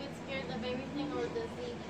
get scared of everything or does he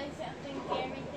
place and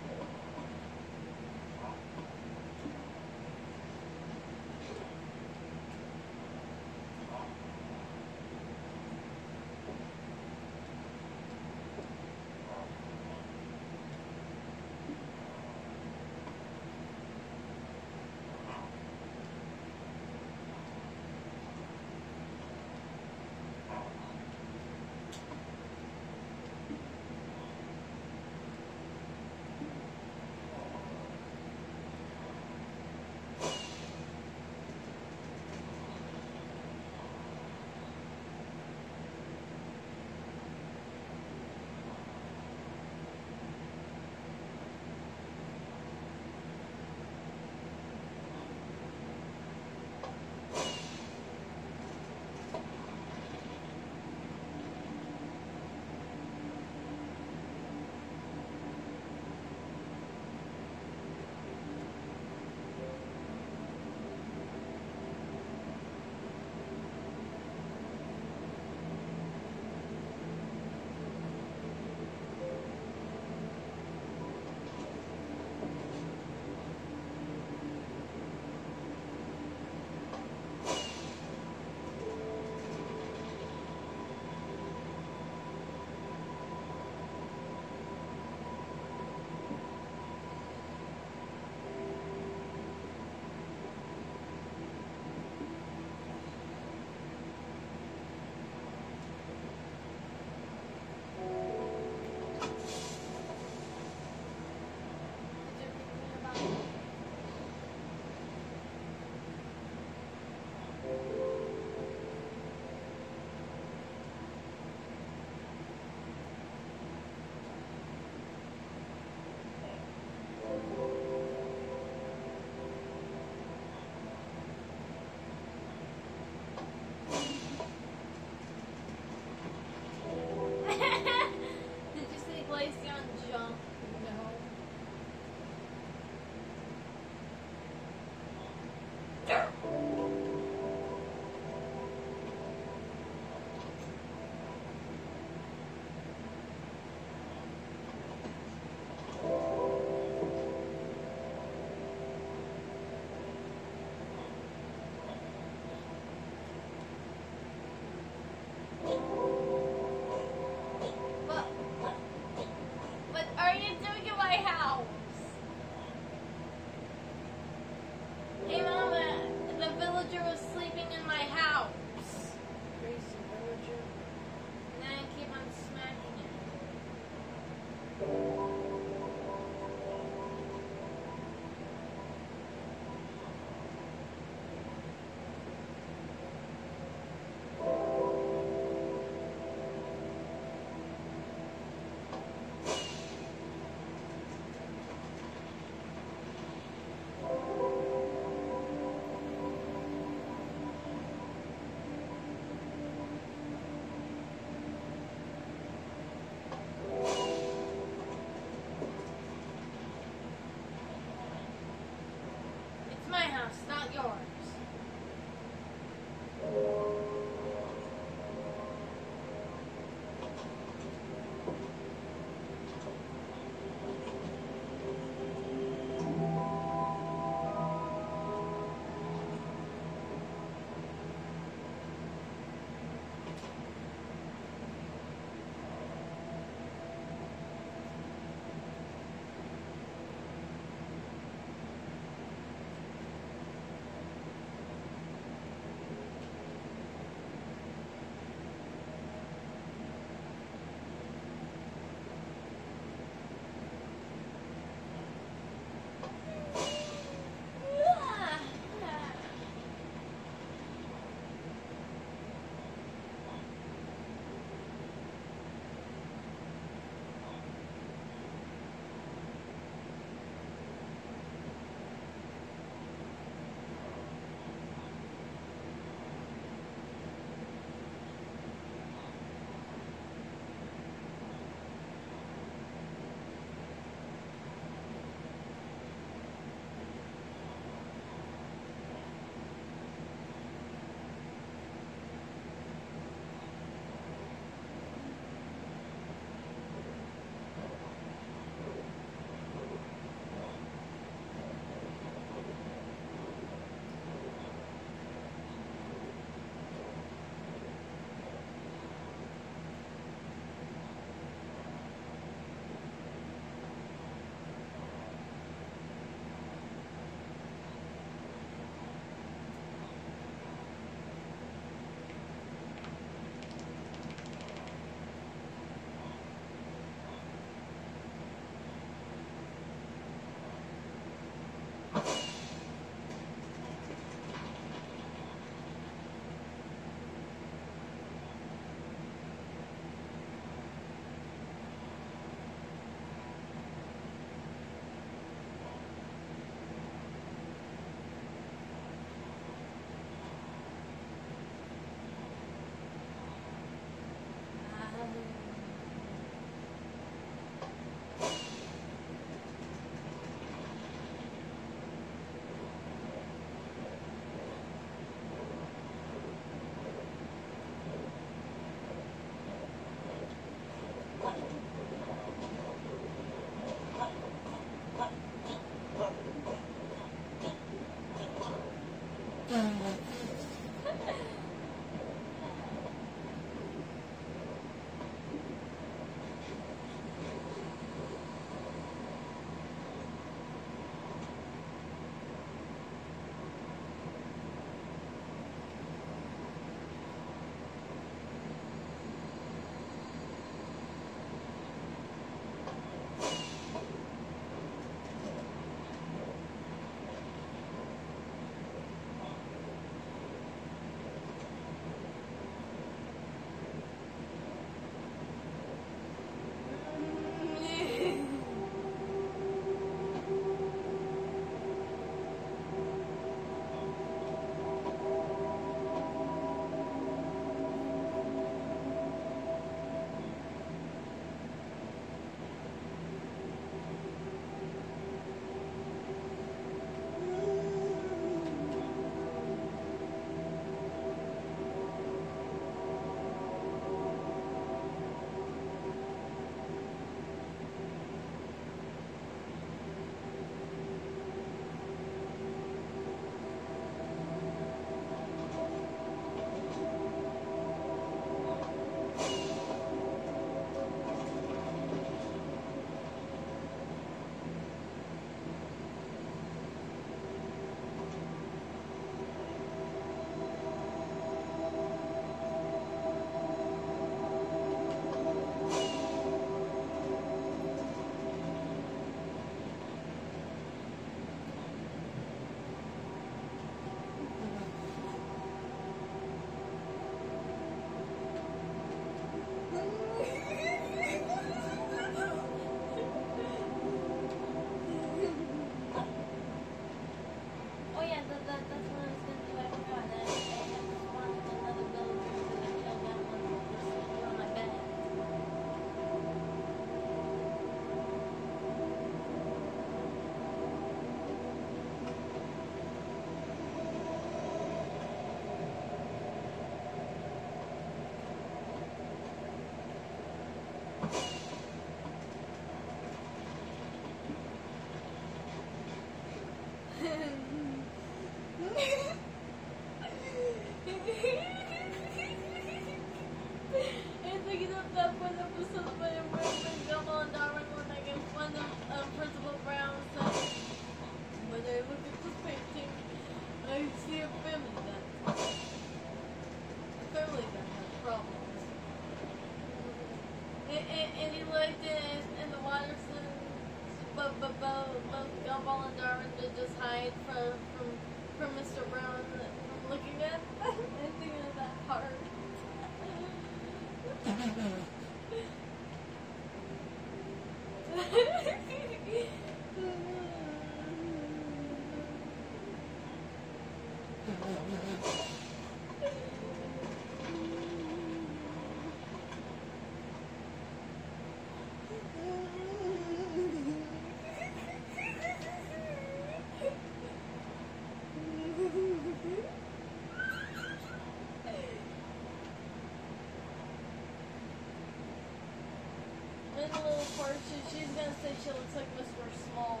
little part, she's gonna say she looks like Mr. Small.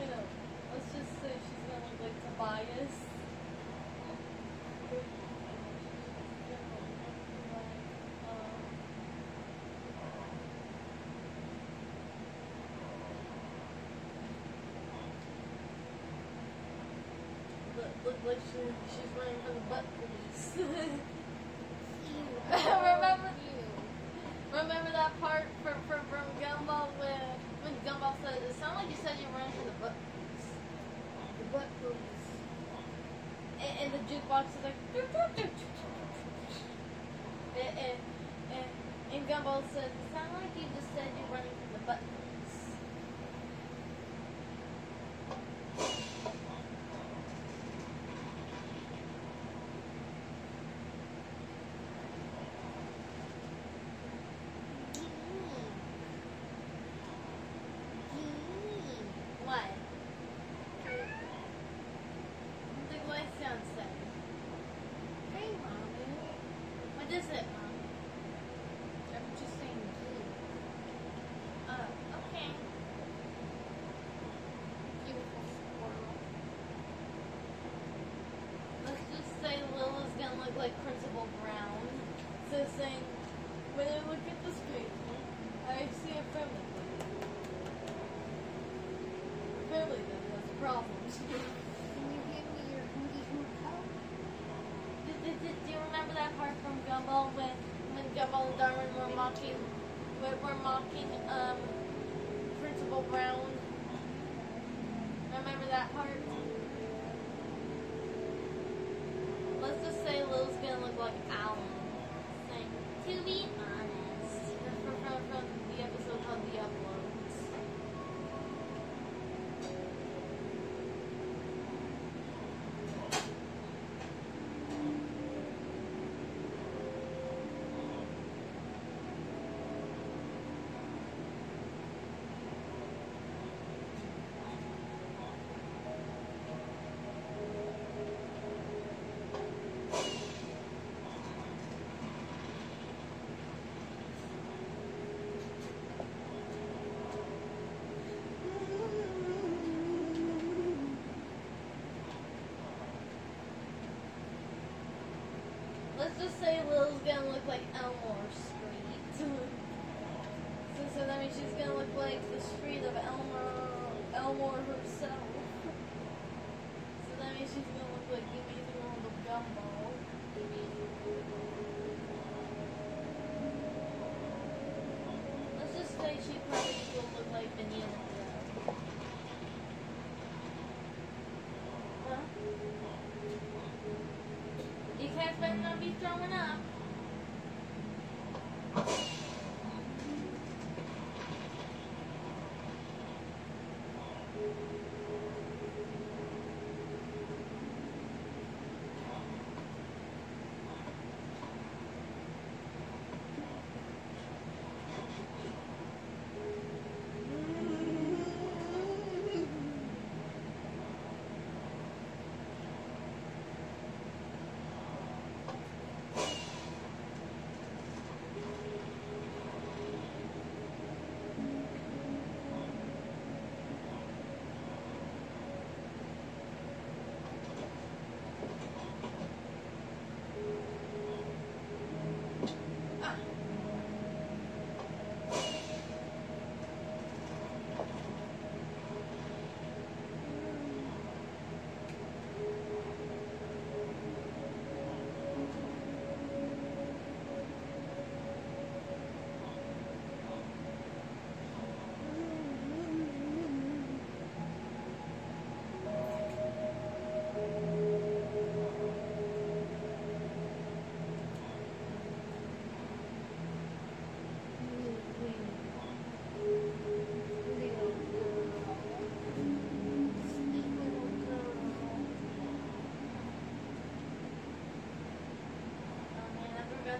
You know, let's just say she's gonna look like Tobias. Look, look like she, she's running from the butt police. Remember? Remember that part from, from, from Gumball when, when Gumball said, it sounded like you said you ran from the butt police. The butt police. And, and the jukebox is like, "Doo, doo, doo, doo, doo, doo, doo." and, and, and, and Gumball said, it sounded like you just said you're running from the butt police. What? The voice sounds sad. Hey, mommy. Is it, Mom? I'm just saying gee. Uh, okay. Beautiful squirrel. Let's just say Lila's gonna look like Principal Brown. So saying, when I look at I see a family. Problems. Can you give me your hootie hoot help? Did, did, did, do you remember that part from Gumball when when Gumball and Darwin were mocking were, were mocking um Principal Brown? Remember that part? Let's just say Lil's gonna look like Alan. Saying, to be honest. From, from, from the episode called The Uploads. Let's just say Lil's gonna look like Elmore Street. so, so that means she's gonna look like the street of Elmore, Elmore herself. So that means she's gonna look like the amazing world of Gumball. Let's just say she probably will look like Banana. Huh? You not be throwing up.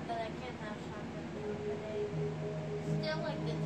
but I can't have chocolate milk today. Still like the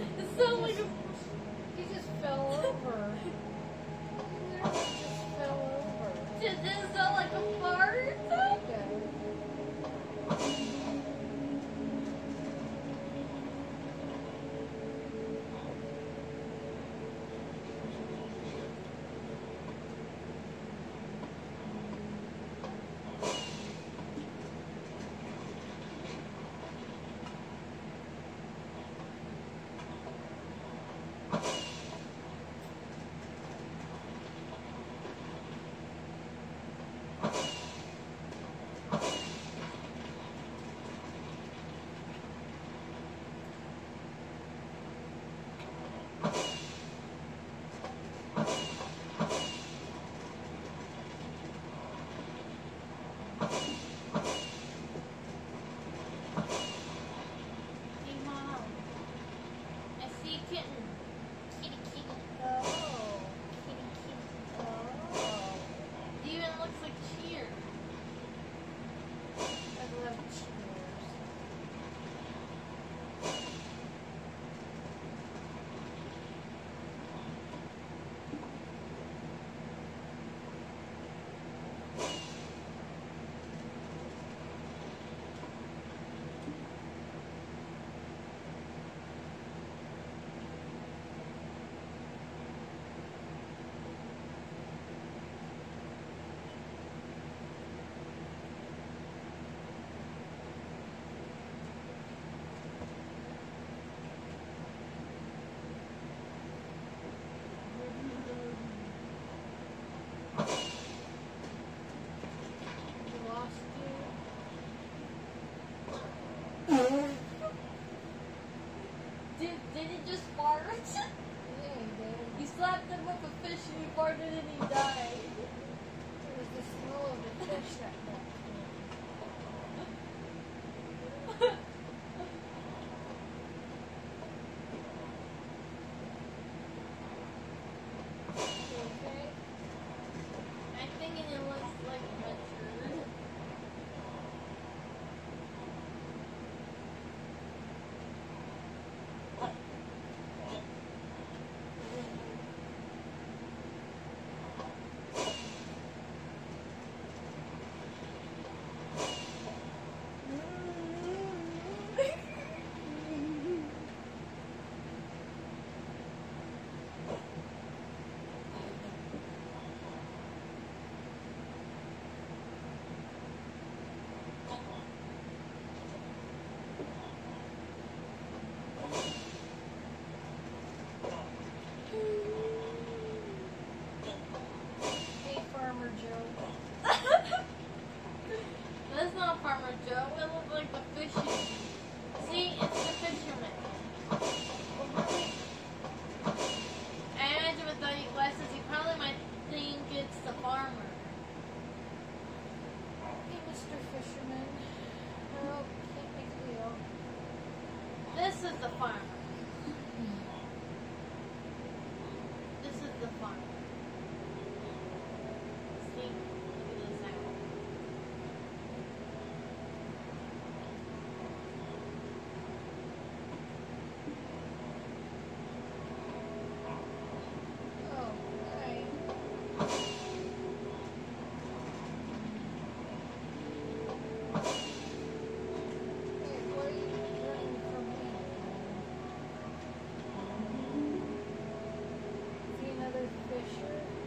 He just fart? he slapped him with a fish and he farted and he died.